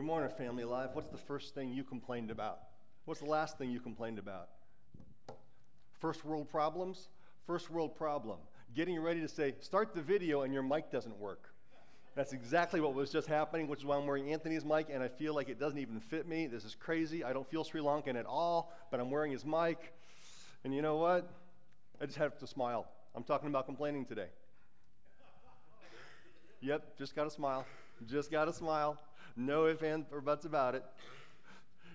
Good morning, family life. What's the first thing you complained about? What's the last thing you complained about? First world problems? First world problem. Getting ready to say, start the video and your mic doesn't work. That's exactly what was just happening, which is why I'm wearing Anthony's mic and I feel like it doesn't even fit me. This is crazy. I don't feel Sri Lankan at all, but I'm wearing his mic. And you know what? I just have to smile. I'm talking about complaining today. Yep, just got to smile. Just got to smile. No ifs, ands, or buts about it.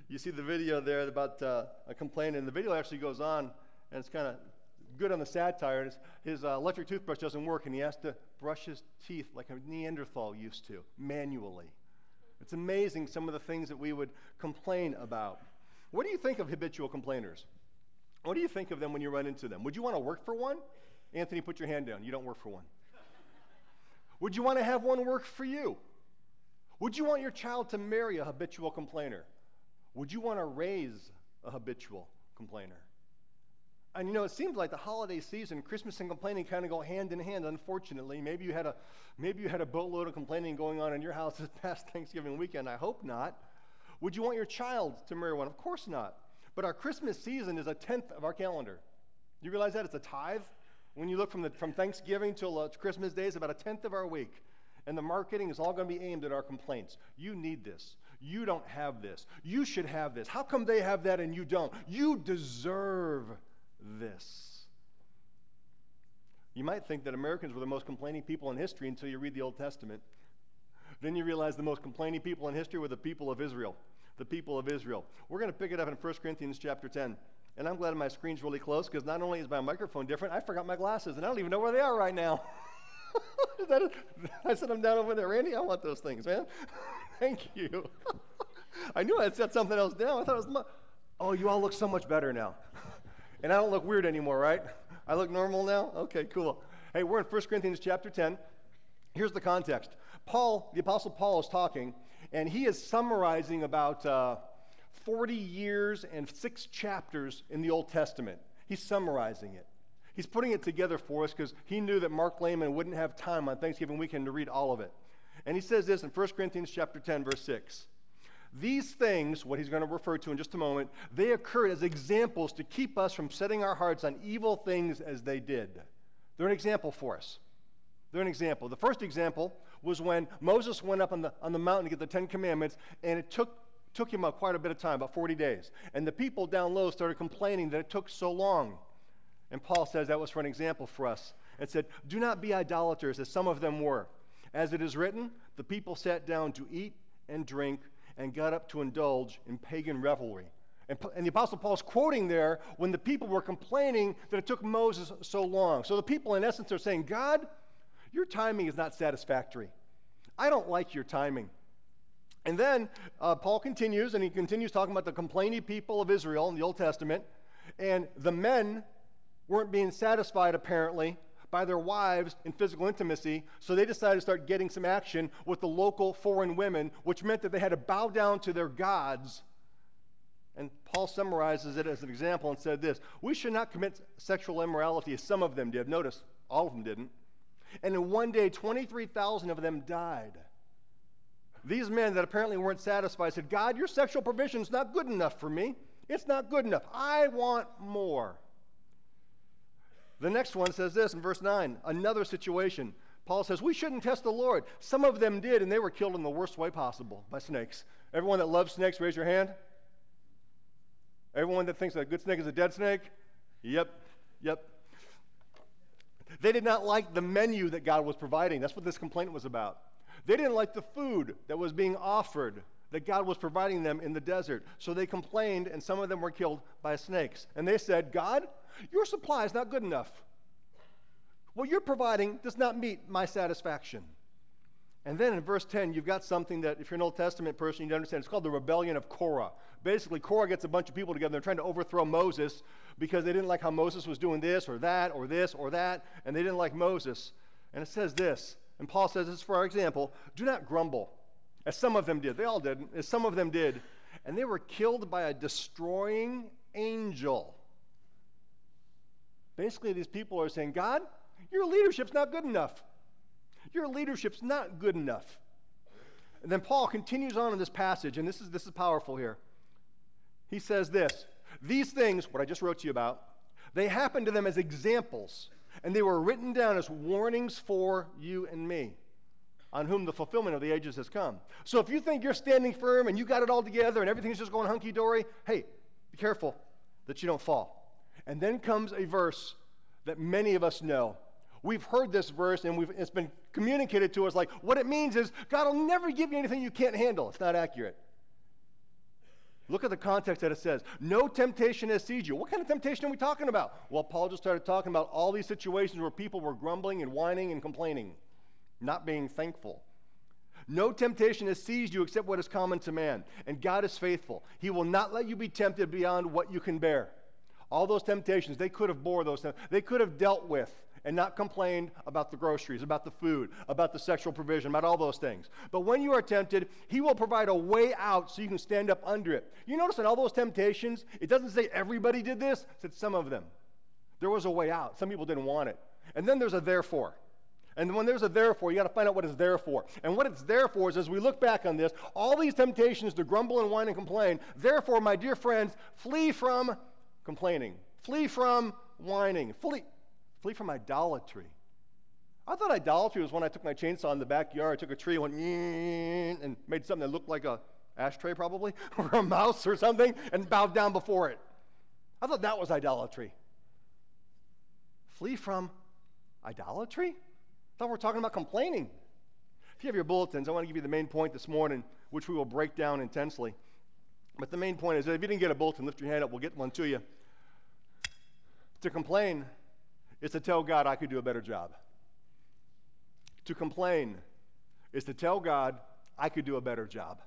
You see the video there about uh, a complaint, and the video actually goes on, and it's kind of good on the satire. His, his uh, electric toothbrush doesn't work, and he has to brush his teeth like a Neanderthal used to, manually. It's amazing some of the things that we would complain about. What do you think of habitual complainers? What do you think of them when you run into them? Would you want to work for one? Anthony, put your hand down. You don't work for one. Would you want to have one work for you? Would you want your child to marry a habitual complainer? Would you want to raise a habitual complainer? And you know, it seems like the holiday season, Christmas and complaining kind of go hand in hand, unfortunately. Maybe you had a maybe you had a boatload of complaining going on in your house this past Thanksgiving weekend. I hope not. Would you want your child to marry one? Of course not. But our Christmas season is a tenth of our calendar. You realize that? It's a tithe. When you look from, the, from Thanksgiving till uh, Christmas Day, it's about a tenth of our week. And the marketing is all going to be aimed at our complaints. You need this. You don't have this. You should have this. How come they have that and you don't? You deserve this. You might think that Americans were the most complaining people in history until you read the Old Testament. Then you realize the most complaining people in history were the people of Israel. The people of Israel. We're going to pick it up in 1 Corinthians chapter 10. And I'm glad my screen's really close because not only is my microphone different, I forgot my glasses and I don't even know where they are right now. I set them down over there. Randy, I want those things, man. Thank you. I knew I had set something else down. I thought it was my. Oh, you all look so much better now. and I don't look weird anymore, right? I look normal now? Okay, cool. Hey, we're in 1 Corinthians chapter 10. Here's the context. Paul, the Apostle Paul, is talking, and he is summarizing about uh, 40 years and six chapters in the Old Testament. He's summarizing it. He's putting it together for us because he knew that Mark Lehman wouldn't have time on Thanksgiving weekend to read all of it. And he says this in 1 Corinthians chapter 10, verse 6. These things, what he's going to refer to in just a moment, they occurred as examples to keep us from setting our hearts on evil things as they did. They're an example for us. They're an example. The first example was when Moses went up on the, on the mountain to get the Ten Commandments, and it took, took him quite a bit of time, about 40 days. And the people down low started complaining that it took so long. And Paul says that was for an example for us. and said, Do not be idolaters, as some of them were. As it is written, the people sat down to eat and drink and got up to indulge in pagan revelry. And, and the Apostle Paul's quoting there when the people were complaining that it took Moses so long. So the people, in essence, are saying, God, your timing is not satisfactory. I don't like your timing. And then uh, Paul continues, and he continues talking about the complaining people of Israel in the Old Testament. And the men weren't being satisfied, apparently, by their wives in physical intimacy, so they decided to start getting some action with the local foreign women, which meant that they had to bow down to their gods. And Paul summarizes it as an example and said this We should not commit sexual immorality as some of them did. Notice, all of them didn't. And in one day, 23,000 of them died. These men that apparently weren't satisfied said, God, your sexual provision is not good enough for me. It's not good enough. I want more. The next one says this in verse 9 another situation. Paul says, We shouldn't test the Lord. Some of them did, and they were killed in the worst way possible by snakes. Everyone that loves snakes, raise your hand. Everyone that thinks that a good snake is a dead snake? Yep, yep. They did not like the menu that God was providing. That's what this complaint was about. They didn't like the food that was being offered that God was providing them in the desert. So they complained, and some of them were killed by snakes. And they said, God, your supply is not good enough. What you're providing does not meet my satisfaction. And then in verse 10, you've got something that, if you're an Old Testament person, you understand. It's called the rebellion of Korah. Basically, Korah gets a bunch of people together. They're trying to overthrow Moses because they didn't like how Moses was doing this or that or this or that, and they didn't like Moses. And it says this, and Paul says this for our example do not grumble as some of them did. They all did, as some of them did. And they were killed by a destroying angel. Basically, these people are saying, God, your leadership's not good enough. Your leadership's not good enough. And then Paul continues on in this passage, and this is, this is powerful here. He says this These things, what I just wrote to you about, they happened to them as examples, and they were written down as warnings for you and me, on whom the fulfillment of the ages has come. So if you think you're standing firm and you got it all together and everything's just going hunky dory, hey, be careful that you don't fall. And then comes a verse that many of us know. We've heard this verse and it's been communicated to us like what it means is God will never give you anything you can't handle. It's not accurate. Look at the context that it says. No temptation has seized you. What kind of temptation are we talking about? Well, Paul just started talking about all these situations where people were grumbling and whining and complaining, not being thankful. No temptation has seized you except what is common to man. And God is faithful. He will not let you be tempted beyond what you can bear. All those temptations, they could have bore those. They could have dealt with and not complained about the groceries, about the food, about the sexual provision, about all those things. But when you are tempted, He will provide a way out so you can stand up under it. You notice in all those temptations, it doesn't say everybody did this, it said some of them. There was a way out. Some people didn't want it. And then there's a therefore. And when there's a therefore, you got to find out what it's there for. And what it's there for is as we look back on this, all these temptations to grumble and whine and complain, therefore, my dear friends, flee from complaining, flee from whining, flee, flee from idolatry. I thought idolatry was when I took my chainsaw in the backyard, took a tree, went and made something that looked like a ashtray probably, or a mouse or something, and bowed down before it. I thought that was idolatry. Flee from idolatry? I thought we are talking about complaining. If you have your bulletins, I want to give you the main point this morning, which we will break down intensely. But the main point is that if you didn't get a bulletin, lift your hand up, we'll get one to you. To complain is to tell God I could do a better job. To complain is to tell God I could do a better job.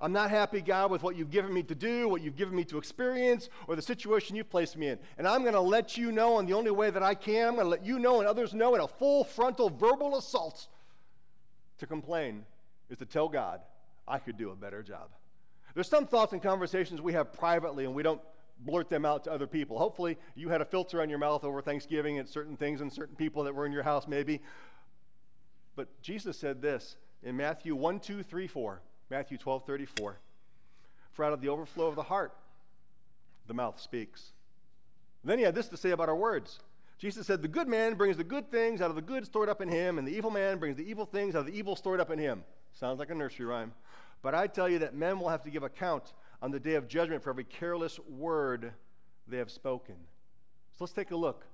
I'm not happy, God, with what you've given me to do, what you've given me to experience, or the situation you've placed me in. And I'm going to let you know in the only way that I can. I'm going to let you know and others know in a full frontal verbal assault. To complain is to tell God, I could do a better job. There's some thoughts and conversations we have privately, and we don't blurt them out to other people. Hopefully, you had a filter on your mouth over Thanksgiving and certain things and certain people that were in your house, maybe. But Jesus said this in Matthew 1, 2, 3, 4. Matthew 12, 34. For out of the overflow of the heart, the mouth speaks. Then he had this to say about our words. Jesus said, The good man brings the good things out of the good stored up in him, and the evil man brings the evil things out of the evil stored up in him. Sounds like a nursery rhyme. But I tell you that men will have to give account on the day of judgment for every careless word they have spoken. So let's take a look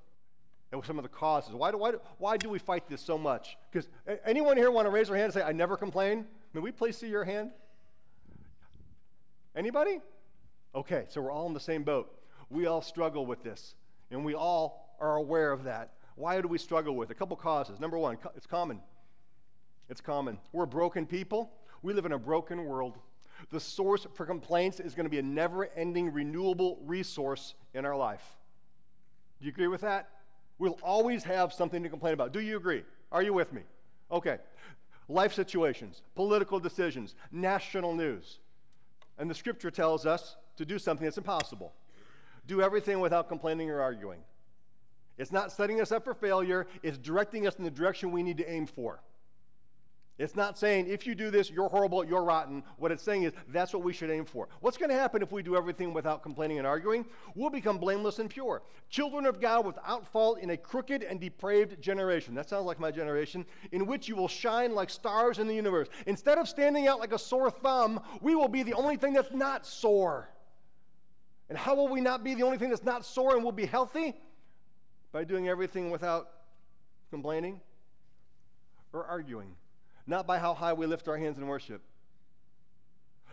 at some of the causes. Why do, why do, why do we fight this so much? Because anyone here want to raise their hand and say, I never complain? May we please see your hand? Anybody? Okay, so we're all in the same boat. We all struggle with this, and we all are aware of that. Why do we struggle with it? A couple causes. Number one, it's common. It's common. We're broken people. We live in a broken world. The source for complaints is going to be a never ending, renewable resource in our life. Do you agree with that? We'll always have something to complain about. Do you agree? Are you with me? Okay life situations, political decisions, national news. And the scripture tells us to do something that's impossible do everything without complaining or arguing. It's not setting us up for failure, it's directing us in the direction we need to aim for. It's not saying if you do this, you're horrible, you're rotten. What it's saying is that's what we should aim for. What's going to happen if we do everything without complaining and arguing? We'll become blameless and pure. Children of God without fault in a crooked and depraved generation. That sounds like my generation, in which you will shine like stars in the universe. Instead of standing out like a sore thumb, we will be the only thing that's not sore. And how will we not be the only thing that's not sore and will be healthy? By doing everything without complaining or arguing not by how high we lift our hands in worship.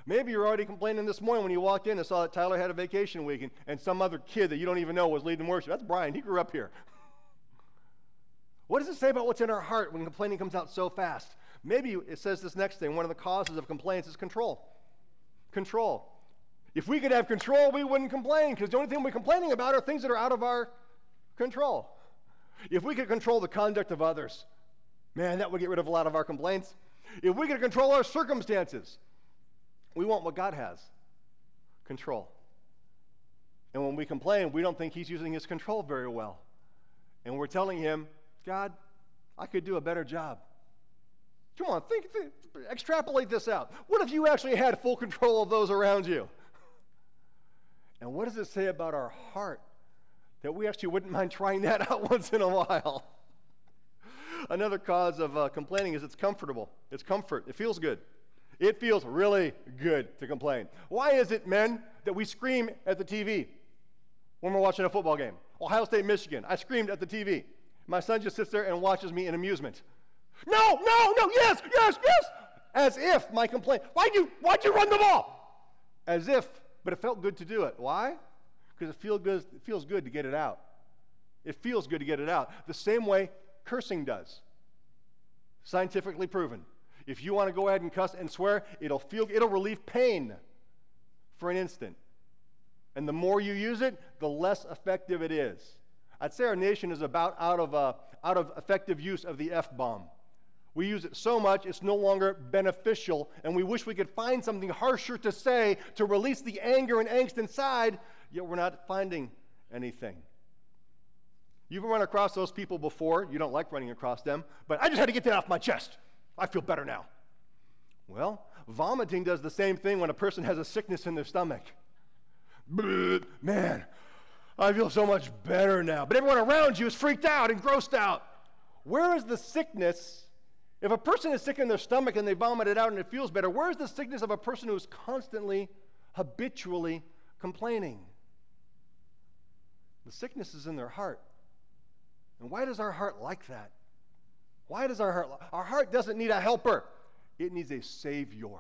Maybe you're already complaining this morning when you walked in and saw that Tyler had a vacation week and, and some other kid that you don't even know was leading worship. That's Brian. He grew up here. what does it say about what's in our heart when complaining comes out so fast? Maybe it says this next thing one of the causes of complaints is control. Control. If we could have control, we wouldn't complain because the only thing we're complaining about are things that are out of our control. If we could control the conduct of others, Man, that would get rid of a lot of our complaints. If we could control our circumstances, we want what God has control. And when we complain, we don't think He's using His control very well. And we're telling Him, God, I could do a better job. Come on, think, think, extrapolate this out. What if you actually had full control of those around you? And what does it say about our heart that we actually wouldn't mind trying that out once in a while? Another cause of uh, complaining is it's comfortable. It's comfort. It feels good. It feels really good to complain. Why is it, men, that we scream at the TV when we're watching a football game? Ohio State, Michigan. I screamed at the TV. My son just sits there and watches me in amusement. No, no, no, yes, yes, yes. As if my complaint, why'd you, why'd you run the ball? As if, but it felt good to do it. Why? Because it, feel good, it feels good to get it out. It feels good to get it out. The same way cursing does. Scientifically proven. If you want to go ahead and cuss and swear, it'll feel it'll relieve pain for an instant. And the more you use it, the less effective it is. I'd say our nation is about out of, uh, out of effective use of the F bomb. We use it so much, it's no longer beneficial, and we wish we could find something harsher to say to release the anger and angst inside, yet we're not finding anything. You've run across those people before. You don't like running across them, but I just had to get that off my chest. I feel better now. Well, vomiting does the same thing when a person has a sickness in their stomach. Man, I feel so much better now. But everyone around you is freaked out and grossed out. Where is the sickness? If a person is sick in their stomach and they vomit it out and it feels better, where is the sickness of a person who is constantly, habitually complaining? The sickness is in their heart. And why does our heart like that? Why does our heart? Our heart doesn't need a helper, it needs a savior.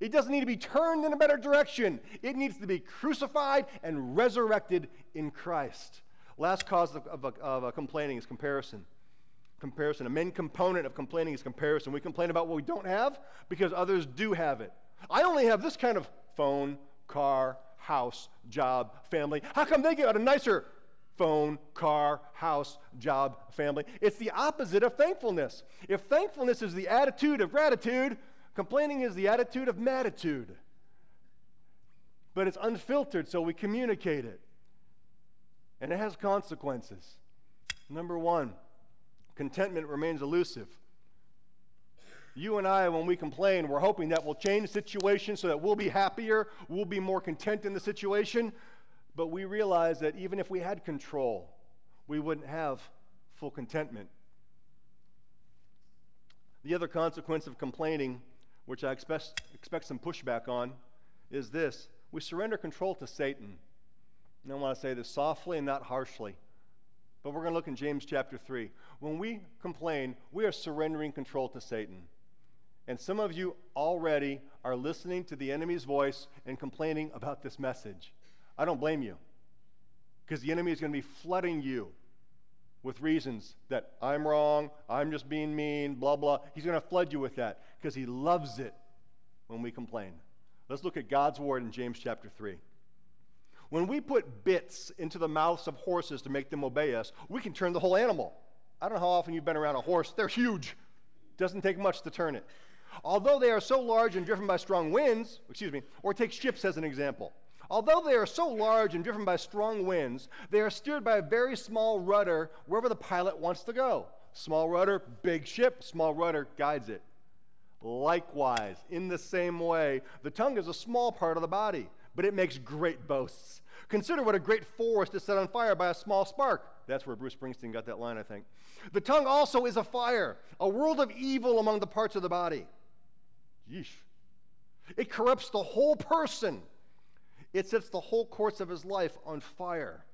It doesn't need to be turned in a better direction. It needs to be crucified and resurrected in Christ. Last cause of, of, of uh, complaining is comparison. Comparison. A main component of complaining is comparison. We complain about what we don't have because others do have it. I only have this kind of phone, car, house, job, family. How come they get a nicer phone, car, house, job, family. It's the opposite of thankfulness. If thankfulness is the attitude of gratitude, complaining is the attitude of matitude. But it's unfiltered, so we communicate it. And it has consequences. Number one, contentment remains elusive. You and I, when we complain, we're hoping that we'll change the situation so that we'll be happier, we'll be more content in the situation. But we realize that even if we had control, we wouldn't have full contentment. The other consequence of complaining, which I expect, expect some pushback on, is this we surrender control to Satan. And I want to say this softly and not harshly. But we're going to look in James chapter 3. When we complain, we are surrendering control to Satan. And some of you already are listening to the enemy's voice and complaining about this message. I don't blame you because the enemy is going to be flooding you with reasons that I'm wrong, I'm just being mean, blah, blah. He's going to flood you with that because he loves it when we complain. Let's look at God's word in James chapter 3. When we put bits into the mouths of horses to make them obey us, we can turn the whole animal. I don't know how often you've been around a horse, they're huge. Doesn't take much to turn it. Although they are so large and driven by strong winds, excuse me, or take ships as an example. Although they are so large and driven by strong winds, they are steered by a very small rudder wherever the pilot wants to go. Small rudder, big ship, small rudder guides it. Likewise, in the same way, the tongue is a small part of the body, but it makes great boasts. Consider what a great forest is set on fire by a small spark. That's where Bruce Springsteen got that line, I think. The tongue also is a fire, a world of evil among the parts of the body. Yeesh. It corrupts the whole person it sets the whole course of his life on fire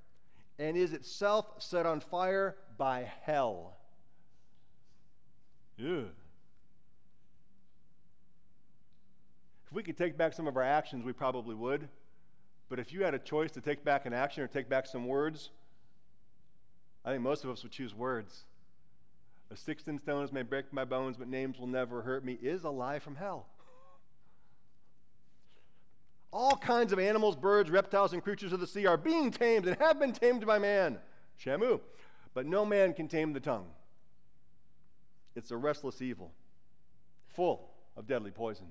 and is itself set on fire by hell. Yeah. If we could take back some of our actions, we probably would. But if you had a choice to take back an action or take back some words, I think most of us would choose words. A and stones may break my bones, but names will never hurt me is a lie from hell. All kinds of animals, birds, reptiles, and creatures of the sea are being tamed and have been tamed by man. Shamu. But no man can tame the tongue. It's a restless evil, full of deadly poison.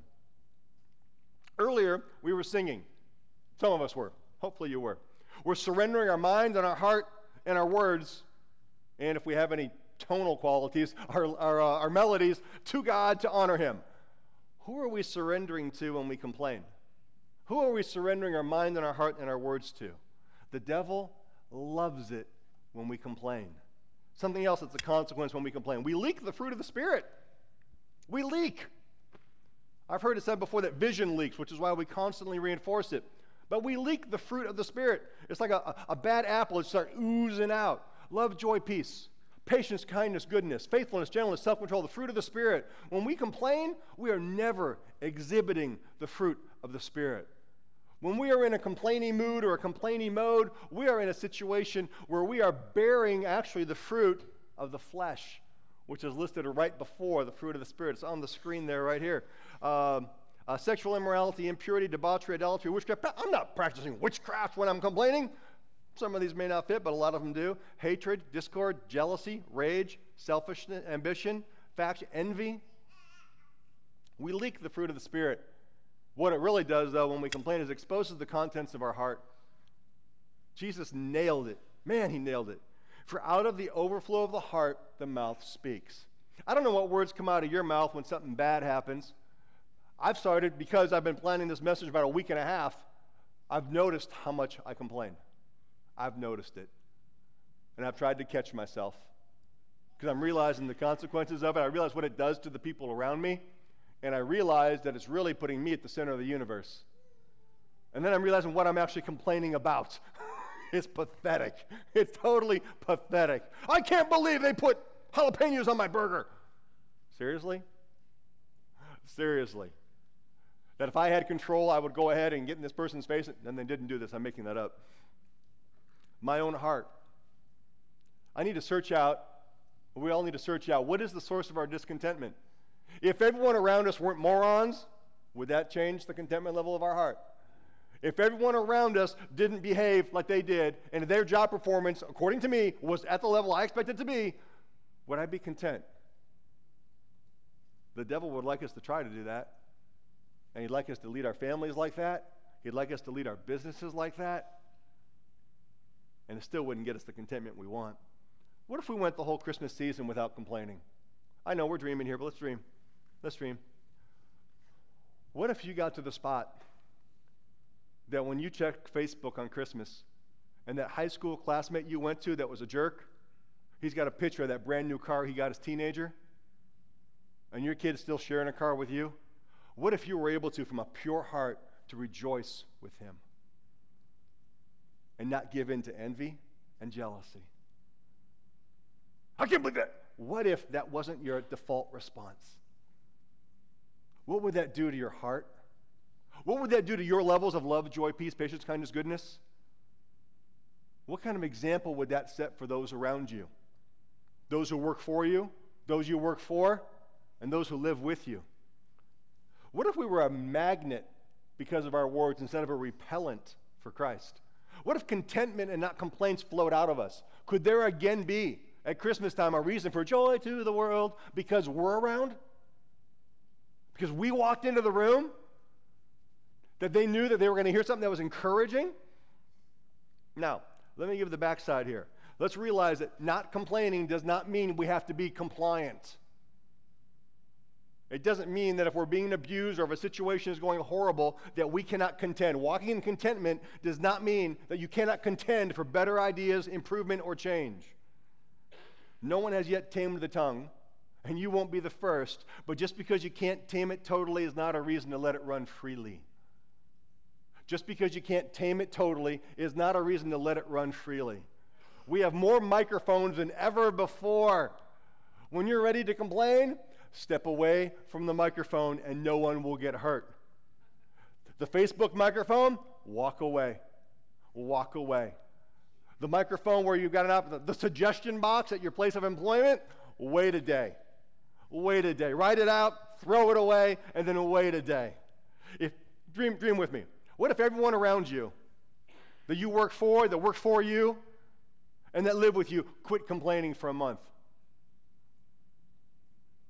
Earlier, we were singing. Some of us were. Hopefully, you were. We're surrendering our mind and our heart and our words. And if we have any tonal qualities, our, our, uh, our melodies to God to honor Him. Who are we surrendering to when we complain? Who are we surrendering our mind and our heart and our words to? The devil loves it when we complain. Something else that's a consequence when we complain. We leak the fruit of the Spirit. We leak. I've heard it said before that vision leaks, which is why we constantly reinforce it. But we leak the fruit of the Spirit. It's like a, a, bad apple, it starts oozing out. Love, joy, peace, patience, kindness, goodness, faithfulness, gentleness, self control, the fruit of the Spirit. When we complain, we are never exhibiting the fruit of the Spirit. When we are in a complaining mood or a complaining mode, we are in a situation where we are bearing actually the fruit of the flesh, which is listed right before the fruit of the Spirit. It's on the screen there, right here. Um, uh, sexual immorality, impurity, debauchery, idolatry, witchcraft. I'm not practicing witchcraft when I'm complaining. Some of these may not fit, but a lot of them do. Hatred, discord, jealousy, rage, selfishness, ambition, faction, envy. We leak the fruit of the Spirit. What it really does, though, when we complain, is exposes the contents of our heart. Jesus nailed it. Man, he nailed it. For out of the overflow of the heart, the mouth speaks. I don't know what words come out of your mouth when something bad happens. I've started, because I've been planning this message about a week and a half, I've noticed how much I complain. I've noticed it. And I've tried to catch myself because I'm realizing the consequences of it. I realize what it does to the people around me. And I realize that it's really putting me at the center of the universe. And then I'm realizing what I'm actually complaining about. it's pathetic. It's totally pathetic. I can't believe they put jalapenos on my burger. Seriously? Seriously that if I had control, I would go ahead and get in this person's face, and they didn't do this. I'm making that up. My own heart. I need to search out, we all need to search out, what is the source of our discontentment? If everyone around us weren't morons, would that change the contentment level of our heart? If everyone around us didn't behave like they did, and their job performance, according to me, was at the level I expected to be, would I be content? The devil would like us to try to do that. And He'd like us to lead our families like that. He'd like us to lead our businesses like that. And it still wouldn't get us the contentment we want. What if we went the whole Christmas season without complaining? I know we're dreaming here, but let's dream. Let's dream. What if you got to the spot that when you checked Facebook on Christmas and that high school classmate you went to that was a jerk, he's got a picture of that brand new car he got as a teenager, and your kid's still sharing a car with you? What if you were able to, from a pure heart, to rejoice with him and not give in to envy and jealousy? I can't believe that. What if that wasn't your default response? What would that do to your heart? What would that do to your levels of love, joy, peace, patience, kindness, goodness? What kind of example would that set for those around you? Those who work for you, those you work for, and those who live with you? What if we were a magnet because of our words instead of a repellent for Christ? What if contentment and not complaints flowed out of us? Could there again be at Christmas time a reason for joy to the world because we're around? Because we walked into the room? That they knew that they were going to hear something that was encouraging? Now, let me give the backside here. Let's realize that not complaining does not mean we have to be compliant. It doesn't mean that if we're being abused or if a situation is going horrible, that we cannot contend. Walking in contentment does not mean that you cannot contend for better ideas, improvement, or change. No one has yet tamed the tongue, and you won't be the first, but just because you can't tame it totally is not a reason to let it run freely. Just because you can't tame it totally is not a reason to let it run freely. We have more microphones than ever before. When you're ready to complain, step away from the microphone and no one will get hurt. The Facebook microphone, walk away. Walk away. The microphone where you've got an app, the suggestion box at your place of employment, wait a day. Wait a day. Write it out, throw it away, and then wait a day. If dream, dream with me. What if everyone around you that you work for, that work for you, and that live with you quit complaining for a month?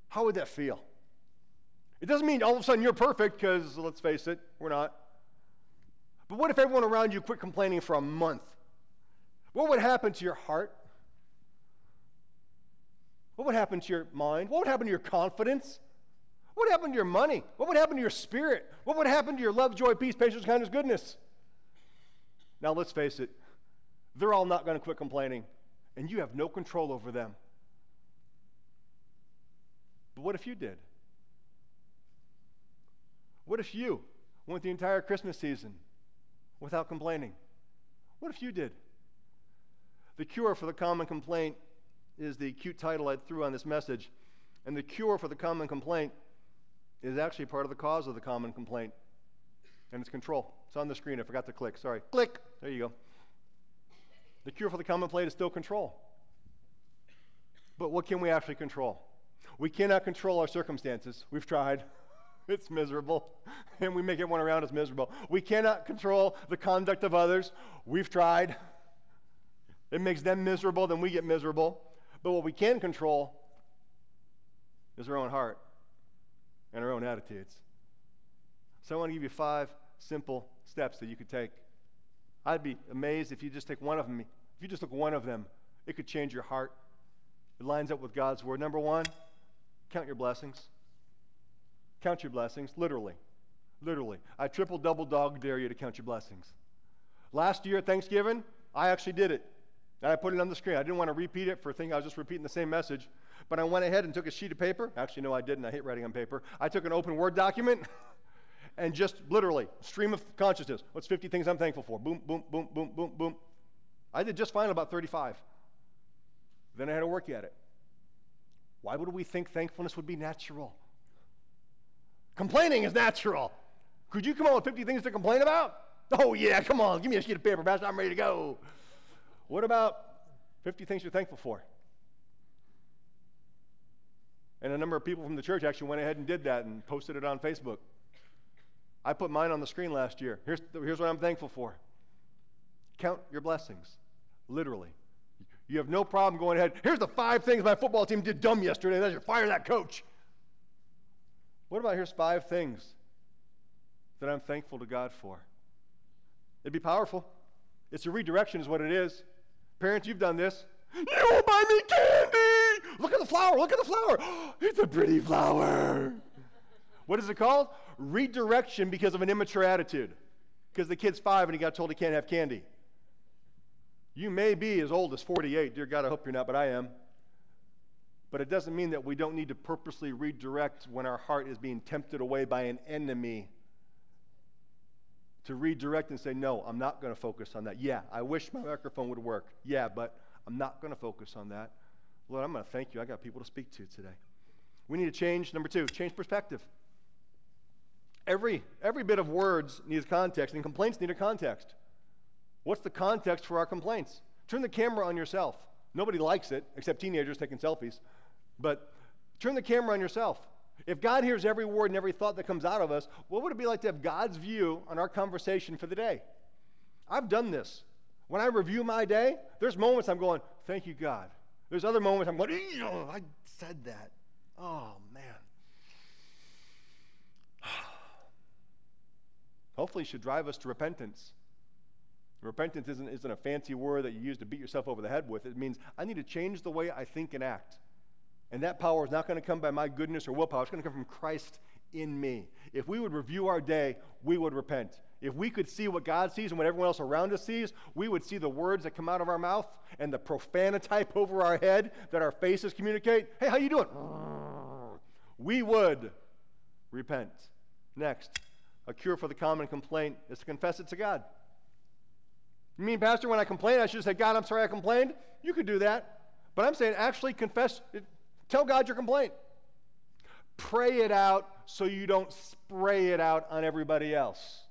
How would that feel? It doesn't mean all of a sudden you're perfect, because let's face it, we're not. But what if everyone around you quit complaining for a month? What would happen to your heart? What would happen to your mind? What would happen to your confidence? What would happen to your money? What would happen to your spirit? What would happen to your love, joy, peace, patience, kindness, goodness? Now, let's face it, they're all not going to quit complaining, and you have no control over them. But what if you did? What if you went the entire Christmas season without complaining? What if you did? The cure for the common complaint is the cute title I threw on this message. And the cure for the common complaint is actually part of the cause of the common complaint. And it's control. It's on the screen. I forgot to click. Sorry. Click. There you go. The cure for the common complaint is still control. But what can we actually control? We cannot control our circumstances. We've tried. It's miserable. And we make everyone around us miserable. We cannot control the conduct of others. We've tried. It makes them miserable, then we get miserable. But what we can control is our own heart and our own attitudes. So I want to give you five simple steps that you could take. I'd be amazed if you just take one of them. If you just took one of them, it could change your heart. It lines up with God's word. Number one, count your blessings. Count your blessings, literally. Literally. I triple double dog dare you to count your blessings. Last year at Thanksgiving, I actually did it. And I put it on the screen. I didn't want to repeat it for a thing I was just repeating the same message. But I went ahead and took a sheet of paper. Actually, no, I didn't. I hate writing on paper. I took an open Word document and just literally, stream of consciousness. What's 50 things I'm thankful for? Boom, boom, boom, boom, boom, boom. I did just fine about 35. Then I had to work at it. Why would we think thankfulness would be natural? Complaining is natural. Could you come up with 50 things to complain about? Oh, yeah, come on, give me a sheet of paper, Pastor, I'm ready to go. What about 50 things you're thankful for? And a number of people from the church actually went ahead and did that and posted it on Facebook. I put mine on the screen last year. Here's, here's what I'm thankful for. Count your blessings, literally. You have no problem going ahead. Here's the five things my football team did dumb yesterday. That's your fire that coach. What about here's five things that I'm thankful to God for? It'd be powerful. It's a redirection, is what it is. Parents, you've done this. You will buy me candy. Look at the flower. Look at the flower. it's a pretty flower. What is it called? Redirection because of an immature attitude. Because the kid's five and he got told he can't have candy. You may be as old as 48. Dear God, I hope you're not, but I am. But it doesn't mean that we don't need to purposely redirect when our heart is being tempted away by an enemy. To redirect and say, No, I'm not going to focus on that. Yeah, I wish my microphone would work. Yeah, but I'm not going to focus on that. Lord, I'm going to thank you. I got people to speak to today. We need to change, number two, change perspective. Every, every bit of words needs context, and complaints need a context. What's the context for our complaints? Turn the camera on yourself. Nobody likes it, except teenagers taking selfies. But turn the camera on yourself. If God hears every word and every thought that comes out of us, what would it be like to have God's view on our conversation for the day? I've done this. When I review my day, there's moments I'm going, thank you, God. There's other moments I'm going, oh, I said that. Oh, man. Hopefully, should drive us to repentance. Repentance isn't, isn't a fancy word that you use to beat yourself over the head with. It means I need to change the way I think and act. And that power is not going to come by my goodness or willpower. It's going to come from Christ in me. If we would review our day, we would repent. If we could see what God sees and what everyone else around us sees, we would see the words that come out of our mouth and the prophanotype over our head that our faces communicate. Hey, how you doing? We would repent. Next, a cure for the common complaint is to confess it to God. You mean, Pastor, when I complain, I should say, God, I'm sorry I complained? You could do that. But I'm saying actually confess, tell God your complaint. Pray it out so you don't spray it out on everybody else.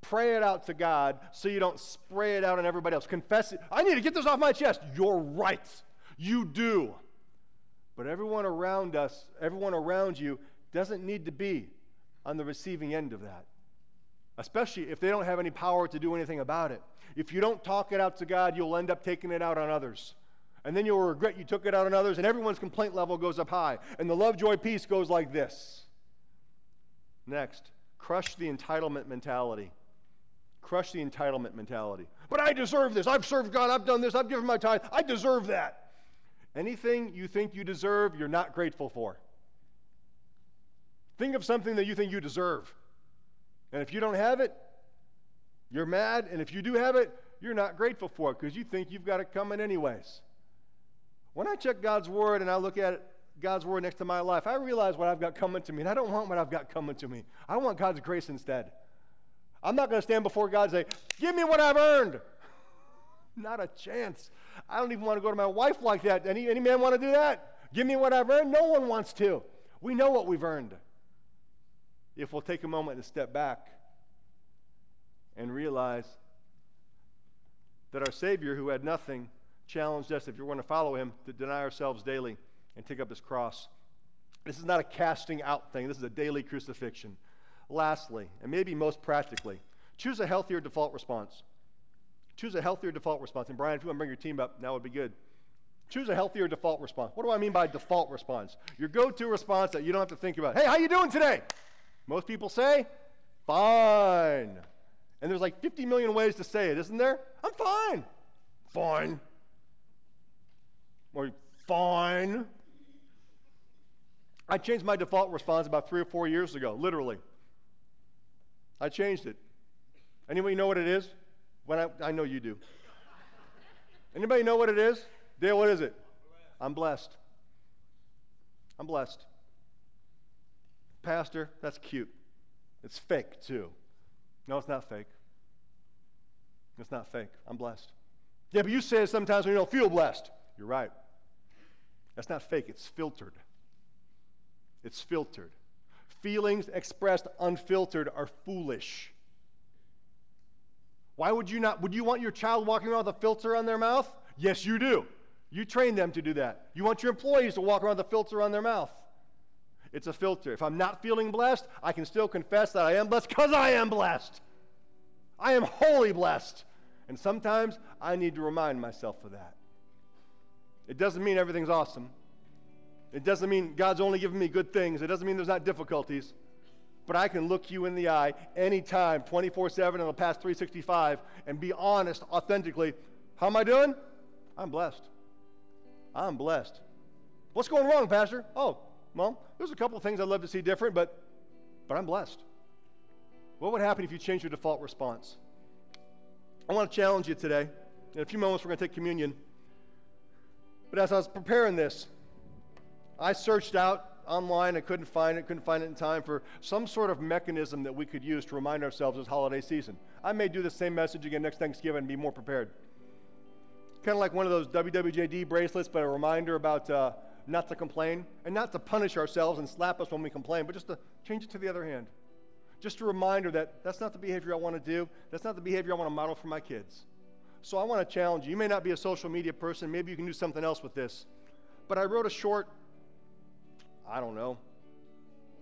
Pray it out to God so you don't spray it out on everybody else. Confess it. I need to get this off my chest. You're right. You do. But everyone around us, everyone around you, doesn't need to be on the receiving end of that, especially if they don't have any power to do anything about it. If you don't talk it out to God, you'll end up taking it out on others. And then you'll regret you took it out on others, and everyone's complaint level goes up high. And the love, joy, peace goes like this. Next, crush the entitlement mentality. Crush the entitlement mentality. But I deserve this. I've served God. I've done this. I've given my tithe. I deserve that. Anything you think you deserve, you're not grateful for. Think of something that you think you deserve. And if you don't have it, you're mad. And if you do have it, you're not grateful for it because you think you've got it coming anyways. When I check God's Word and I look at God's Word next to my life, I realize what I've got coming to me. And I don't want what I've got coming to me. I want God's grace instead. I'm not going to stand before God and say, Give me what I've earned. Not a chance. I don't even want to go to my wife like that. Any, any man want to do that? Give me what I've earned? No one wants to. We know what we've earned. If we'll take a moment and step back and realize that our Savior, who had nothing, challenged us, if you're going to follow him, to deny ourselves daily and take up his cross. This is not a casting out thing, this is a daily crucifixion. Lastly, and maybe most practically, choose a healthier default response. Choose a healthier default response. And Brian, if you want to bring your team up, that would be good. Choose a healthier default response. What do I mean by default response? Your go-to response that you don't have to think about. Hey, how you doing today? Most people say, fine. And there's like 50 million ways to say it, isn't there? I'm fine. Fine. Or fine. I changed my default response about three or four years ago, literally. I changed it. Anybody know what it is? When I, I know you do. Anybody know what it is? Dale, what is it? I'm blessed. I'm blessed. Pastor, that's cute. It's fake, too. No, it's not fake. It's not fake. I'm blessed. Yeah, but you say sometimes when you don't feel blessed. You're right. That's not fake, it's filtered. It's filtered. Feelings expressed unfiltered are foolish. Why would you not? Would you want your child walking around with a filter on their mouth? Yes, you do. You train them to do that. You want your employees to walk around with a filter on their mouth. It's a filter. If I'm not feeling blessed, I can still confess that I am blessed because I am blessed. I am wholly blessed. And sometimes I need to remind myself of that. It doesn't mean everything's awesome. It doesn't mean God's only giving me good things. It doesn't mean there's not difficulties. But I can look you in the eye anytime, 24 7 in the past 365, and be honest authentically. How am I doing? I'm blessed. I'm blessed. What's going wrong, Pastor? Oh, well, there's a couple of things I'd love to see different, but, but I'm blessed. What would happen if you changed your default response? I want to challenge you today. In a few moments, we're going to take communion. But as I was preparing this, I searched out online and couldn't find it, couldn't find it in time for some sort of mechanism that we could use to remind ourselves this holiday season. I may do the same message again next Thanksgiving and be more prepared. Kind of like one of those WWJD bracelets, but a reminder about uh, not to complain and not to punish ourselves and slap us when we complain, but just to change it to the other hand. Just a reminder that that's not the behavior I want to do. That's not the behavior I want to model for my kids. So I want to challenge you. You may not be a social media person. Maybe you can do something else with this. But I wrote a short, I don't know,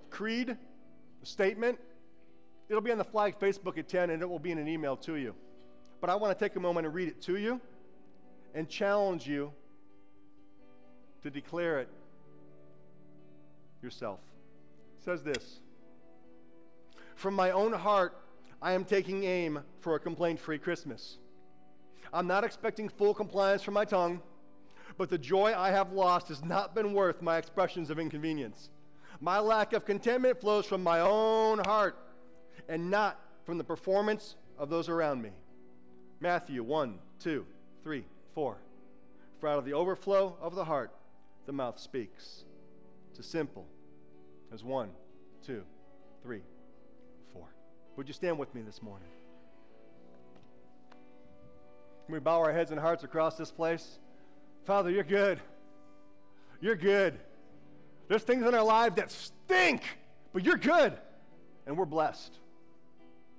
creed, statement. It'll be on the FLAG Facebook at 10 and it will be in an email to you. But I want to take a moment and read it to you and challenge you to declare it yourself. It says this From my own heart, I am taking aim for a complaint free Christmas. I'm not expecting full compliance from my tongue, but the joy I have lost has not been worth my expressions of inconvenience. My lack of contentment flows from my own heart and not from the performance of those around me. Matthew 1, 2, 3, 4. For out of the overflow of the heart, the mouth speaks. It's as simple as one, two, three, four. Would you stand with me this morning? Can we bow our heads and hearts across this place? Father, you're good. You're good. There's things in our lives that stink, but you're good. And we're blessed.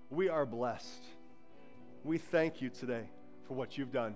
We are blessed. We thank you today for what you've done.